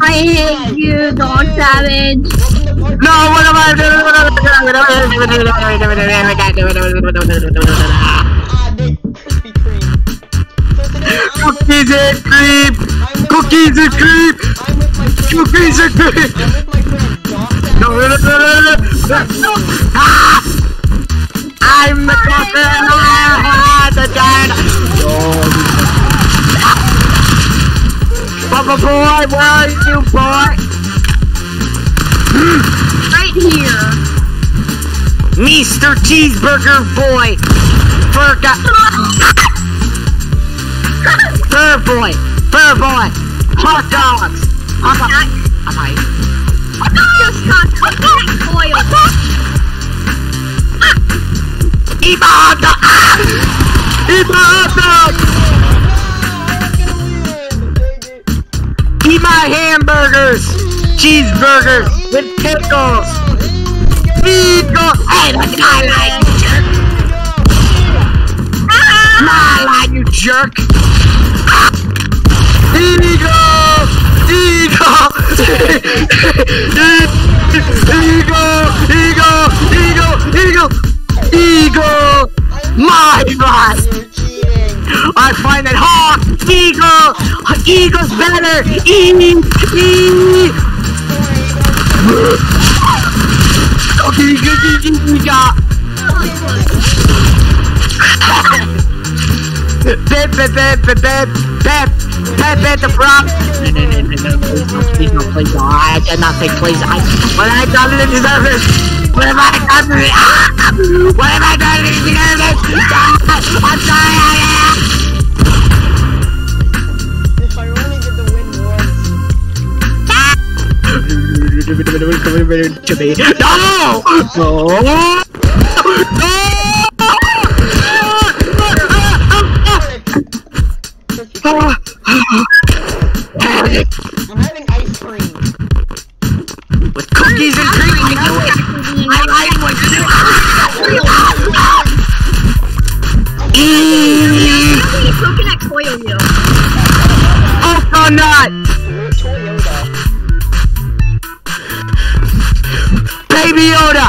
I hate you, dog Savage. No, what am I doing? Cookies and creep! Cookies and creep! Cookies and creep! No, no, no, no, no! I'm the coffin! Ah, the giant! Oh, Papa boy, where are you, boy? Right here. Mr. Cheeseburger Boy! Burger! Fur Boy! Fur Boy! Hot dogs! I'm a... I'm a... Just got coconut oil. Eat my hot dog! Eat my hot dog! Eat my hamburgers! Cheeseburgers with pickles! Pickles! Hey, look at my line, you jerk! My line, you jerk! Eagle! Eagle! Eagle! Eagle! Eagle! Eagle! Eagle! My line! I find that hawk, eagle, eagle's better. E, e. Okay, good, good, good, good, good. Bip, bip, bip, bip, bip, bip, bip, bip, the prop. No, no, no, no, no, please, no, please, no, please, no. I did not say please. I, what have I done to deserve this? What have I done to ah! What have I done to deserve this? Ah, I'm sorry, I, If I only get the win once. to me. No! No! I'm having ice cream. With cookies and cream, you can do it. I like what you do. Eee! Coconut oil you. Ultra nut! Toyota. Baby Yoda!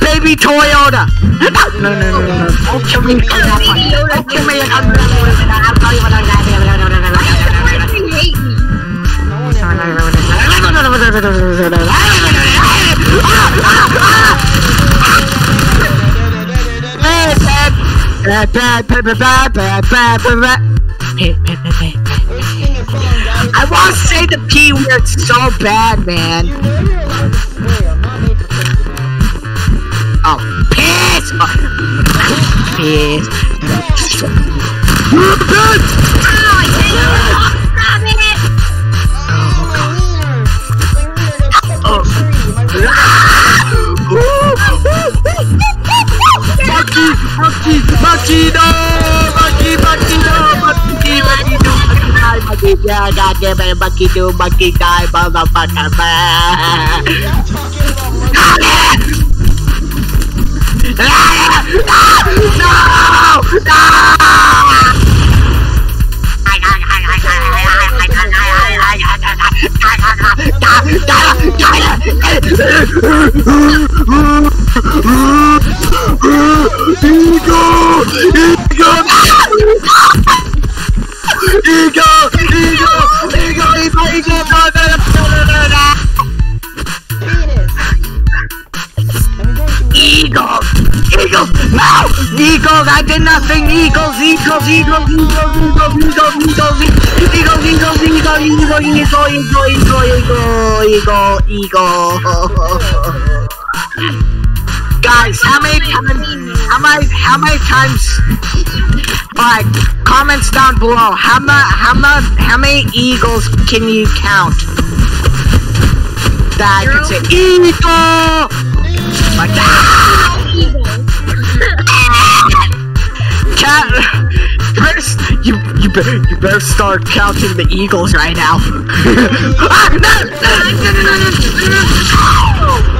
Baby Toyota! No, no, no, no, no. Don't kill me for that one. Don't kill me. I'll tell you what I'm You I want to say the P word so bad, man. Oh, piss! Oh, piss. Oh, Bakshi, Bakshi, no! Bakshi, Bakshi, no! Bakshi, Bakshi, no! Bakshi, yeah, goddamn it, Bakshi, do, Bakshi, die, motherfucker, man! No! No! No! No! Talking about money. Penis. I'm going to Eagles! Eagles! No! Eagles! I did nothing! Eagles! Eagles! Eagles! Eagles! Eagles! Eagles! Eagles! Eagles! Eagles! Eagle! Eagle! Eagle! Eagle! Eagle! Eagle! Eagle! Guys, how many times? How many? How many times? Alright, comments down below. How much? How much? How many eagles can you count? That I can say eagle. Like that. Cat, first, you you better you better start counting the eagles right now. ah, no,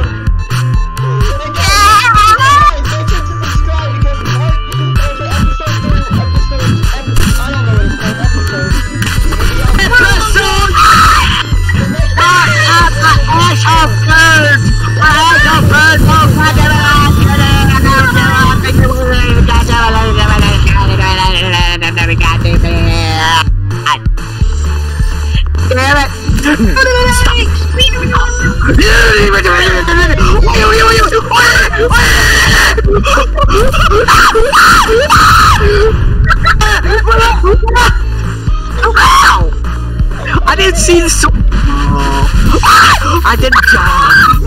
no. see the sword. Oh. Ah! I didn't jump.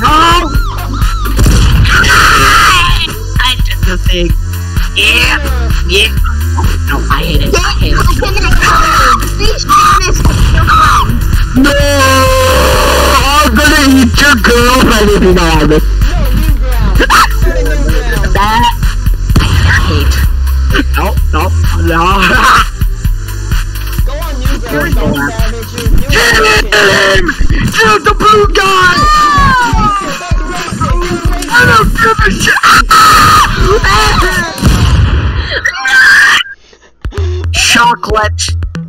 No! I did the thing. Yeah, yeah. No, I hate it. I hate it. No! I'm gonna eat your girlfriend if you don't ah! have it. That I hate. No, no, no. Blue guy! I don't give a shit! Chocolate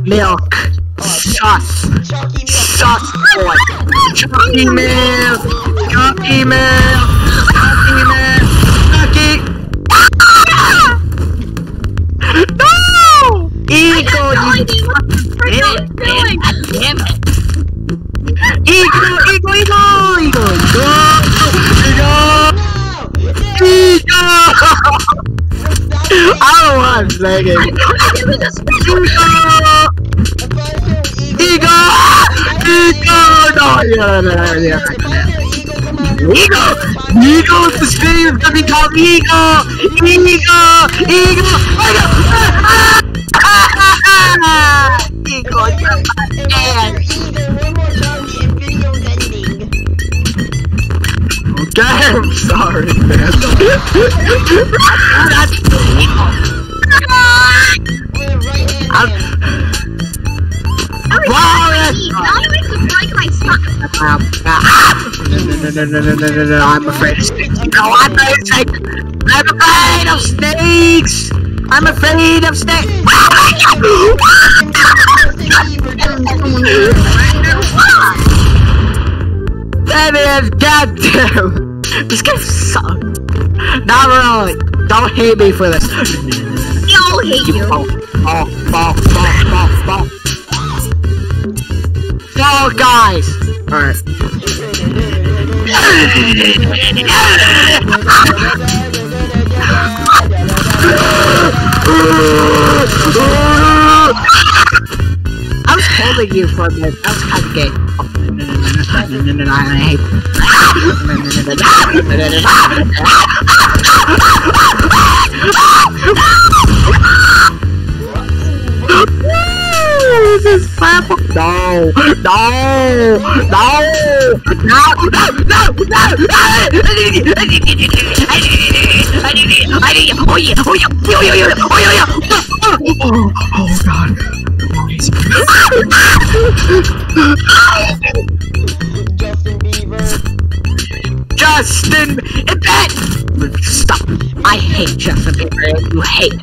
milk sauce. Sauce boy. Chucky milk. Chucky milk. don't want to play lagging. Ego! Ego! No, yeah, no, no, Ego! Ego! The stream is gonna be called Ego! Ego! Ego! Ego! Ego! Ego! Ego! I'm sorry, man. I'm afraid of snakes. No, I'm afraid of snakes. I'm afraid of snakes. I'm afraid of snakes. is goddamn. This game sucks. Not really. Don't hate me for this. I'll hate you. Ball, ball, ball, ball, ball, ball. No, guys. Alright. I was holding you for a minute. That was kind of gay. Oh, this is purple. No, no, no, no, no, no, no. I need it. I need it. I need it. I need it. I need it. Oh yeah. Oh yeah. Oh yeah. Oh yeah. Oh yeah. Oh, yeah. Oh, oh, oh God. Please. Justin, it's that. Stop. I hate Justin Bieber. You hate.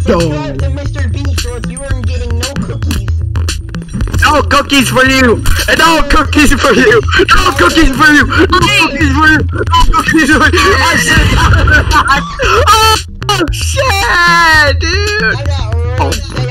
Subscribe to Mr. Beast or if you weren't getting no cookies. No cookies for you! No cookies for you! No cookies for you! No cookies for you! No cookies for you! I said Oh shit, dude! I got.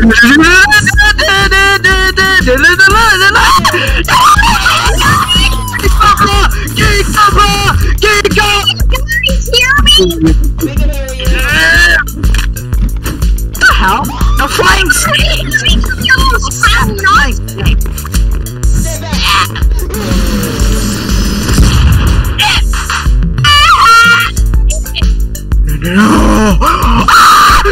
The hell? No flying snake! No!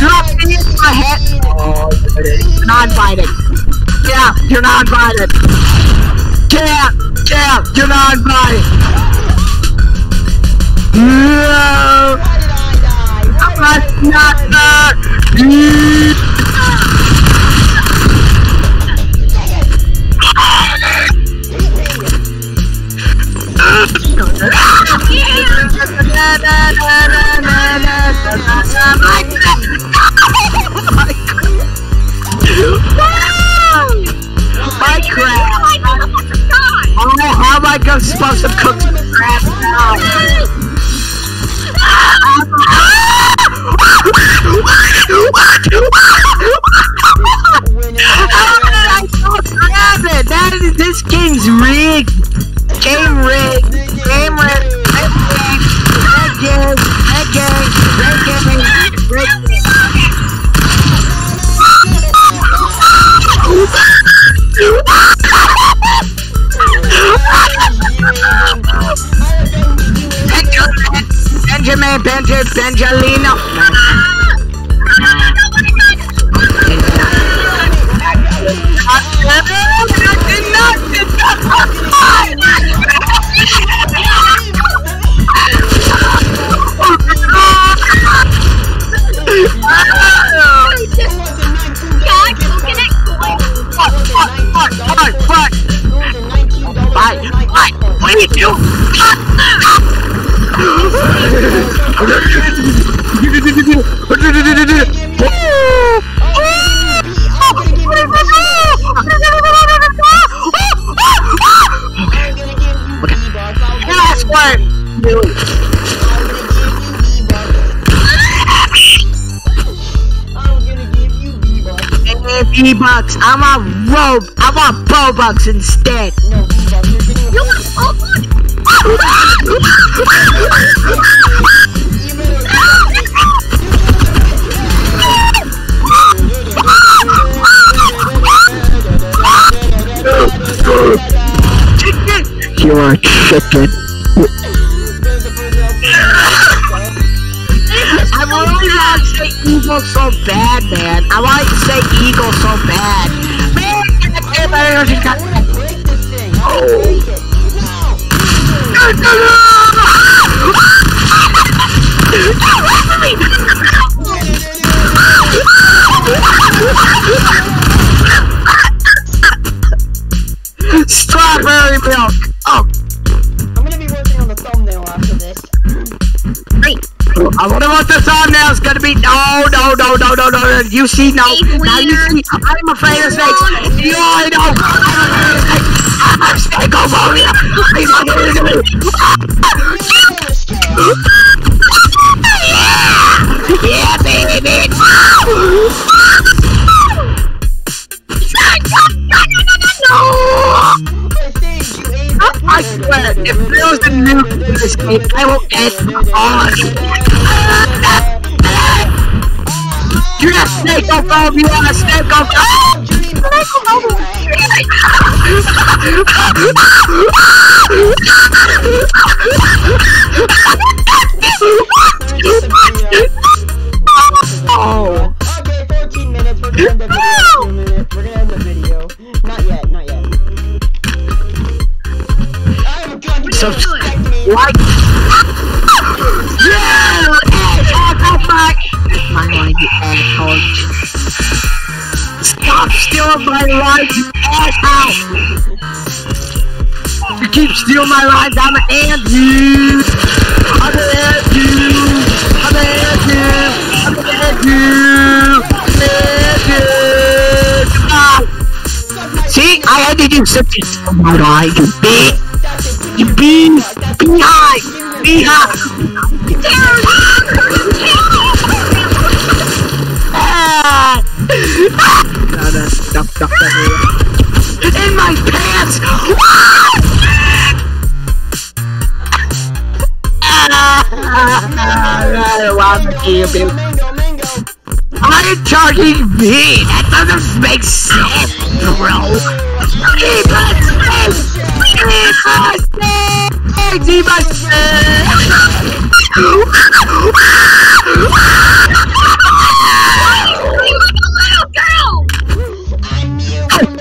Drop in my head. Oh, you're not invited. Yeah, you're not invited. Yeah, yeah, you're not invited. No, Why I die? Why I'm not there. Minecraft! Benjamin, Benjamin, V bucks. I want robe. I want Bobucks instead. No, you want Chicken. You are chicken. Say eagle so bad, man. I want to say eagle so bad. Man, everybody it? Strawberry milk. I wonder what the thumbnail's gonna be. No, no, no, no, no, no. no. You see, no. Now you see. I'm afraid of snakes. You I know. I'm a snakeophobia. Yeah, baby. I swear, if there was a nuke in this game, I will end on. You're a snakeophobia. You're not a snakeophobia. Oh. Stealing my lines, you asshole! You keep stealing my lines, I'm an ant you! I'm an you! I'm an you! I'm an you! I'm an you! See, I had to do something to steal my line, you bitch! You be behind, behind. Ah! Keep you. Mango, mango. I'm charging me. That doesn't make sense, bro. Keep us safe. Keep us safe.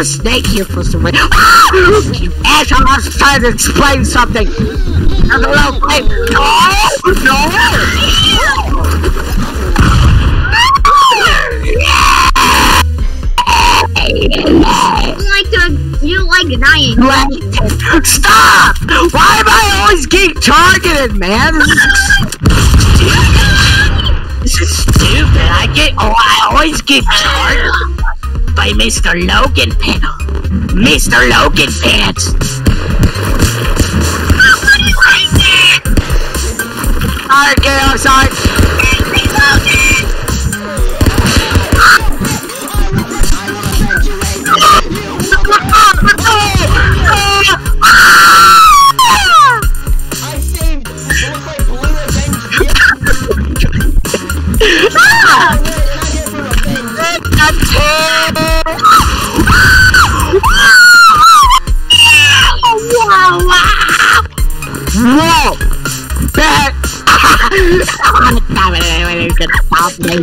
a snake here for some reason? You ah! asshole, I was trying to explain something. I don't know, wait. No! No! You like to, you like dying. Wait. Stop! Why am I always getting targeted, man? This is, this is stupid. I get, oh, I always get targeted by Mr. Logan Pants. Mr. Logan Pants.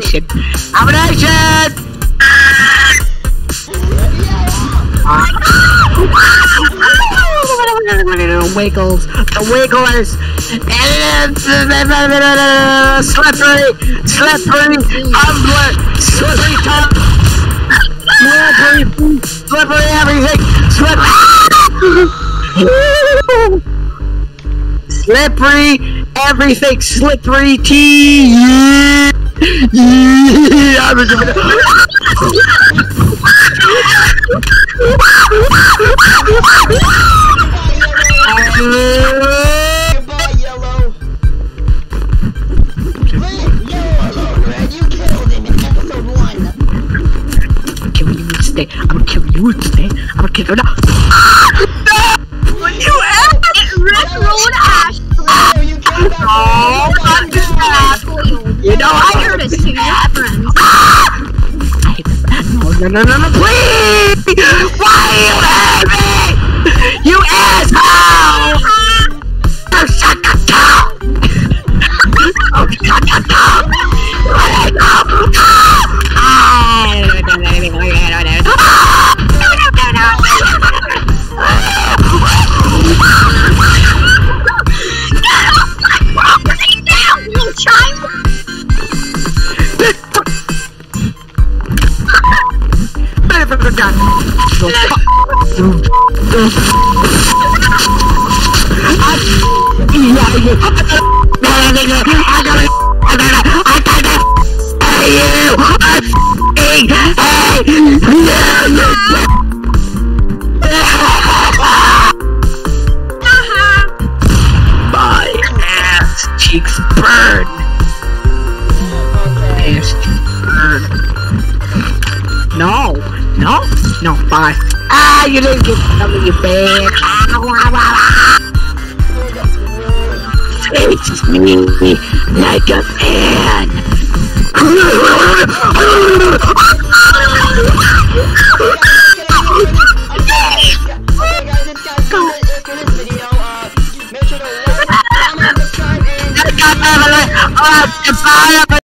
Domination! The wiggles, the wigglers, slippery, slippery, tumbler, slippery tongue, slippery, slippery everything, slippery. Slippery, everything. Slippery tea. Yeah. Yeah. I'm a- No, no, no, no, please! Why are you hate me? You asshole! Burn. Cheeks burn. No, no, no, bye. Ah, you didn't get some of your bed. It's me like a fan. sure to like,